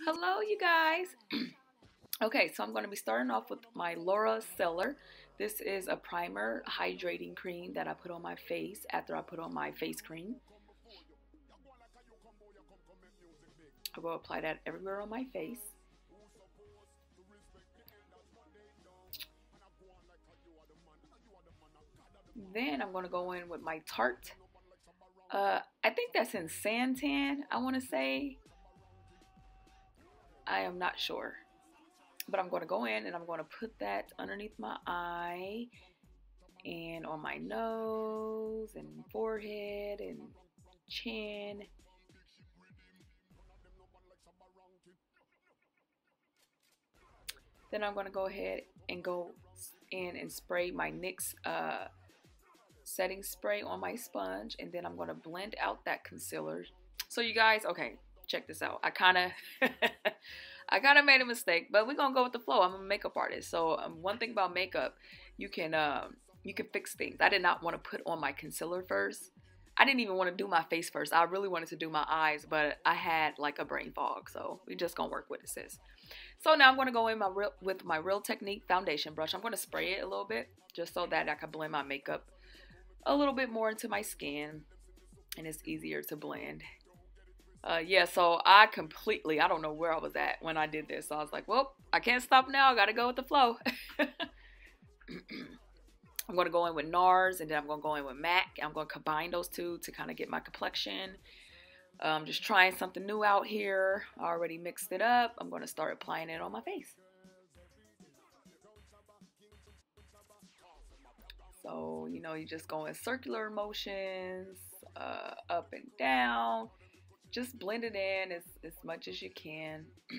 Hello, you guys. okay, so I'm going to be starting off with my Laura Seller. This is a primer hydrating cream that I put on my face after I put on my face cream. I will apply that everywhere on my face. Then I'm going to go in with my Tarte. Uh, I think that's in Santan, I want to say. I am not sure. But I'm going to go in and I'm going to put that underneath my eye and on my nose and forehead and chin. Then I'm going to go ahead and go in and spray my NYX uh, setting spray on my sponge. And then I'm going to blend out that concealer. So you guys, okay, check this out. I kind of, I kind of made a mistake, but we're gonna go with the flow. I'm a makeup artist, so um, one thing about makeup, you can um, you can fix things. I did not want to put on my concealer first. I didn't even want to do my face first. I really wanted to do my eyes, but I had like a brain fog, so we just gonna work with it, sis. So now I'm gonna go in my real, with my Real Technique foundation brush. I'm gonna spray it a little bit just so that I can blend my makeup a little bit more into my skin, and it's easier to blend uh, yeah, so I completely, I don't know where I was at when I did this. So I was like, well, I can't stop now. I got to go with the flow. I'm going to go in with NARS and then I'm going to go in with MAC. I'm going to combine those two to kind of get my complexion. I'm um, just trying something new out here. I already mixed it up. I'm going to start applying it on my face. So, you know, you just go in circular motions, uh, up and down just blend it in as, as much as you can.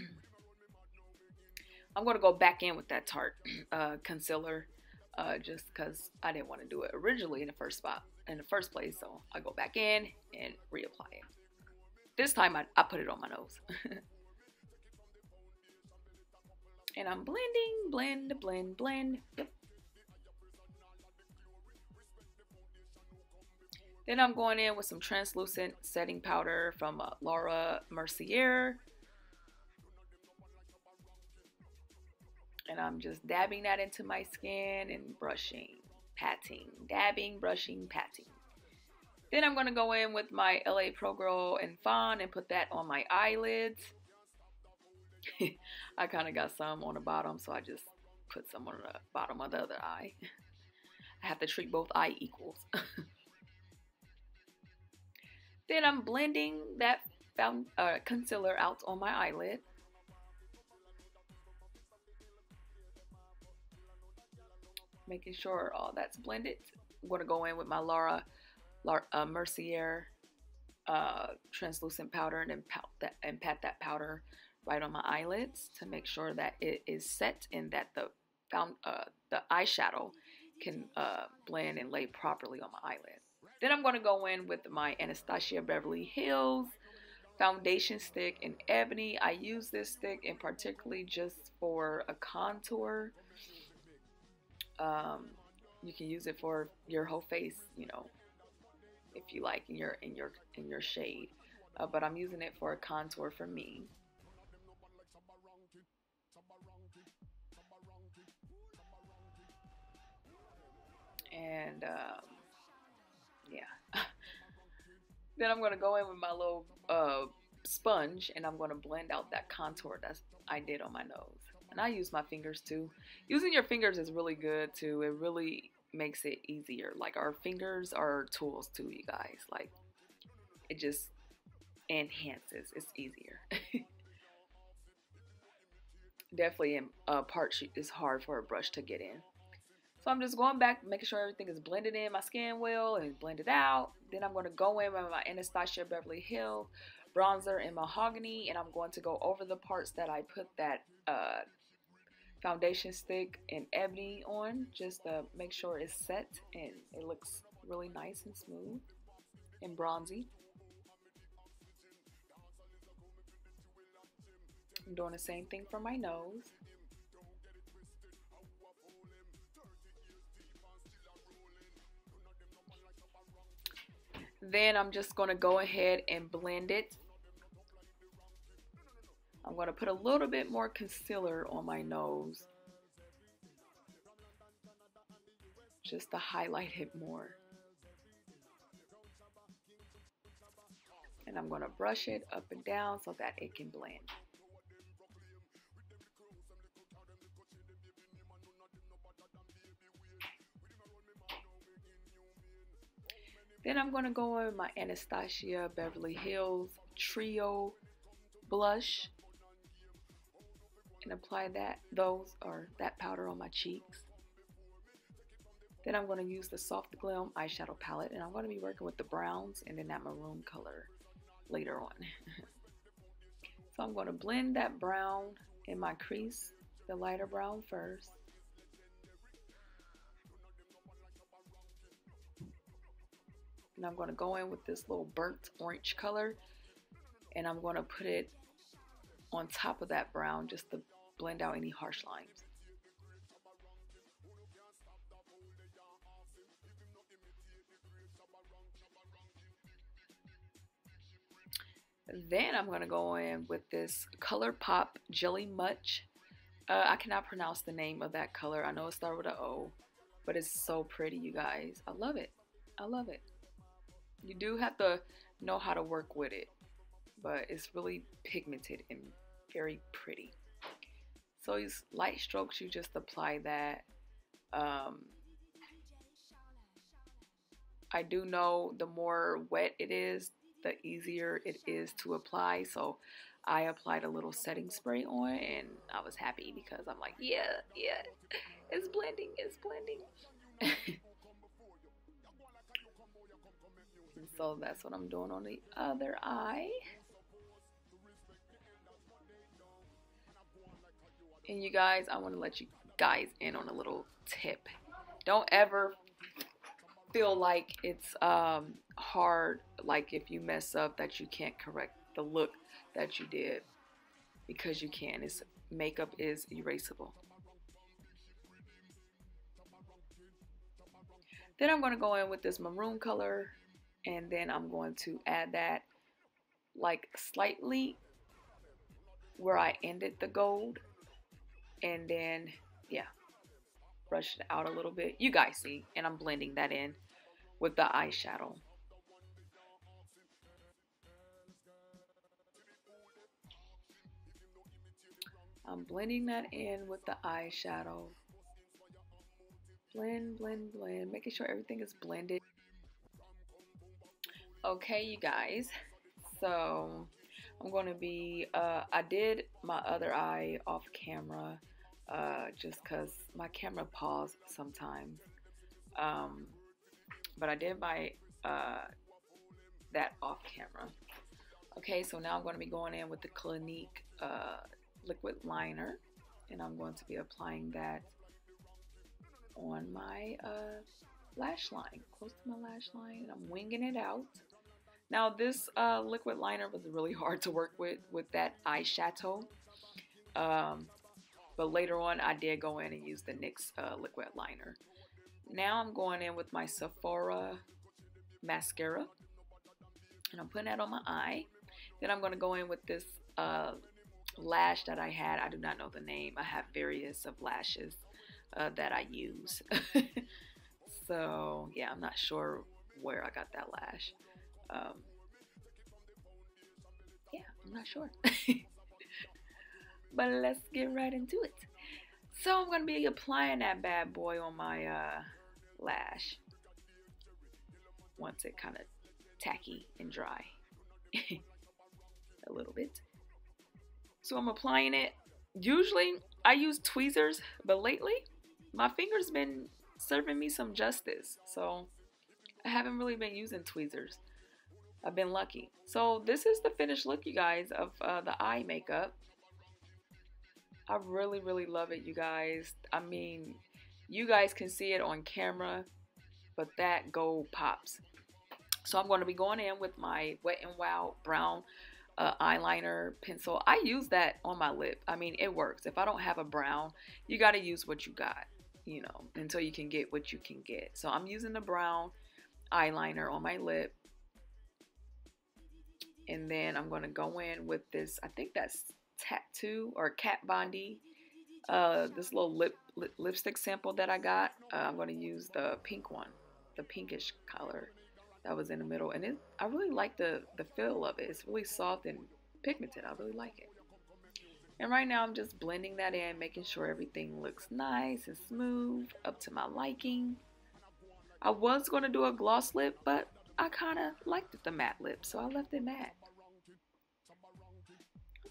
I'm going to go back in with that Tarte uh, concealer uh, just because I didn't want to do it originally in the first spot, in the first place. So I go back in and reapply it. This time I, I put it on my nose. and I'm blending, blend, blend, blend. Yep. Then I'm going in with some translucent setting powder from uh, Laura Mercier. And I'm just dabbing that into my skin and brushing, patting, dabbing, brushing, patting. Then I'm going to go in with my LA Pro Girl and Fawn and put that on my eyelids. I kind of got some on the bottom, so I just put some on the bottom of the other eye. I have to treat both eye equals. Then I'm blending that found, uh, concealer out on my eyelid. Making sure all that's blended. I'm going to go in with my Laura, Laura uh, Mercier uh, translucent powder and then pat that, and pat that powder right on my eyelids to make sure that it is set and that the found uh, the eyeshadow can uh, blend and lay properly on my eyelid. Then I'm going to go in with my Anastasia Beverly Hills foundation stick in ebony. I use this stick in particularly just for a contour. Um, you can use it for your whole face, you know, if you like in your in your in your shade. Uh, but I'm using it for a contour for me. And um, then I'm to go in with my little uh, sponge and I'm to blend out that contour that I did on my nose. And I use my fingers too. Using your fingers is really good too. It really makes it easier. Like our fingers are tools too, you guys. Like it just enhances. It's easier. Definitely a uh, part is hard for a brush to get in. So I'm just going back, making sure everything is blended in my skin well and blended out. Then I'm going to go in with my Anastasia Beverly Hill bronzer in mahogany and I'm going to go over the parts that I put that uh, foundation stick in ebony on just to make sure it's set and it looks really nice and smooth and bronzy. I'm doing the same thing for my nose. Then I'm just going to go ahead and blend it I'm going to put a little bit more concealer on my nose just to highlight it more. And I'm going to brush it up and down so that it can blend. Then I'm going to go in my Anastasia Beverly Hills Trio Blush and apply that, those, or that powder on my cheeks. Then I'm going to use the Soft Glam eyeshadow palette and I'm going to be working with the browns and then that maroon color later on. so I'm going to blend that brown in my crease, the lighter brown first. And I'm going to go in with this little burnt orange color and I'm going to put it on top of that brown just to blend out any harsh lines. Then I'm going to go in with this ColourPop Jelly Much. Uh, I cannot pronounce the name of that color. I know it starts with an O, but it's so pretty, you guys. I love it. I love it. You do have to know how to work with it, but it's really pigmented and very pretty. So these light strokes, you just apply that. Um, I do know the more wet it is, the easier it is to apply. So I applied a little setting spray on and I was happy because I'm like, yeah, yeah, it's blending, it's blending. so that's what I'm doing on the other eye. And you guys, I want to let you guys in on a little tip. Don't ever feel like it's um, hard, like if you mess up, that you can't correct the look that you did because you can. It's makeup is erasable. Then I'm going to go in with this maroon color and then I'm going to add that like slightly where I ended the gold. And then yeah brush it out a little bit. You guys see and I'm blending that in with the eyeshadow. I'm blending that in with the eyeshadow. Blend blend blend. Making sure everything is blended okay you guys so I'm going to be, uh, I did my other eye off camera uh, just because my camera paused sometimes. Um, but I did my, uh, that off camera. Okay, so now I'm going to be going in with the Clinique uh, liquid liner and I'm going to be applying that on my uh, lash line, close to my lash line. And I'm winging it out. Now this uh, liquid liner was really hard to work with with that eyeshadow. Um, but later on I did go in and use the NYX uh, liquid liner. Now I'm going in with my Sephora mascara and I'm putting that on my eye. Then I'm going to go in with this uh, lash that I had. I do not know the name. I have various of lashes uh, that I use. so yeah, I'm not sure where I got that lash. Um, yeah, I'm not sure. but let's get right into it. So I'm going to be applying that bad boy on my uh, lash once it kind of tacky and dry a little bit. So I'm applying it. Usually I use tweezers, but lately my fingers been serving me some justice. So I haven't really been using tweezers. I've been lucky. So this is the finished look, you guys, of uh, the eye makeup. I really, really love it, you guys. I mean, you guys can see it on camera, but that gold pops. So I'm going to be going in with my Wet n Wild brown uh, eyeliner pencil. I use that on my lip. I mean, it works. If I don't have a brown, you got to use what you got, you know, until you can get what you can get. So I'm using the brown eyeliner on my lip and then I'm going to go in with this, I think that's Tattoo or Kat Von D. Uh, this little lip, lip, lipstick sample that I got. Uh, I'm going to use the pink one, the pinkish color that was in the middle. And it, I really like the, the feel of it. It's really soft and pigmented. I really like it. And right now I'm just blending that in, making sure everything looks nice and smooth, up to my liking. I was going to do a gloss lip, but I kind of liked the matte lip, so I left it matte.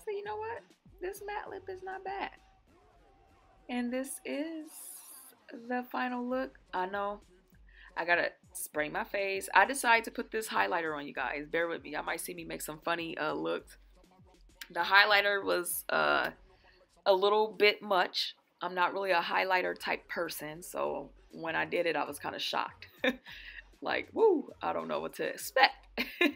So you know what? This matte lip is not bad. And this is the final look. I know I gotta spray my face. I decided to put this highlighter on you guys. Bear with me. I might see me make some funny uh, looks. The highlighter was uh, a little bit much. I'm not really a highlighter type person, so when I did it, I was kind of shocked. like, woo, I don't know what to expect.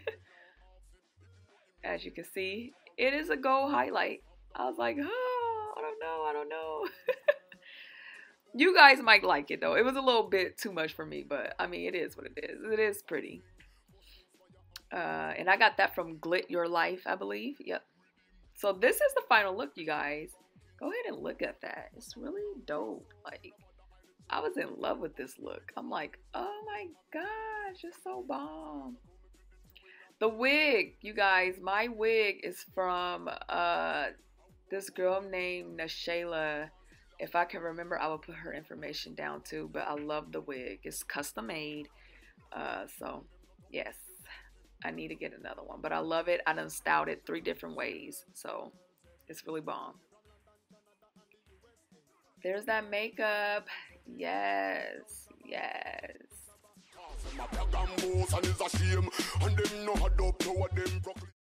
As you can see, it is a gold highlight. I was like, oh, I don't know, I don't know. you guys might like it though. It was a little bit too much for me, but I mean, it is what it is. It is pretty. Uh, and I got that from Glit Your Life, I believe. Yep. So this is the final look, you guys. Go ahead and look at that. It's really dope. Like, I was in love with this look. I'm like, oh my gosh, it's so bomb. The wig, you guys, my wig is from uh this girl named Nashayla. If I can remember, I will put her information down too. But I love the wig. It's custom made. Uh, so yes, I need to get another one. But I love it. I done styled it three different ways. So it's really bomb. There's that makeup. Yes, yes.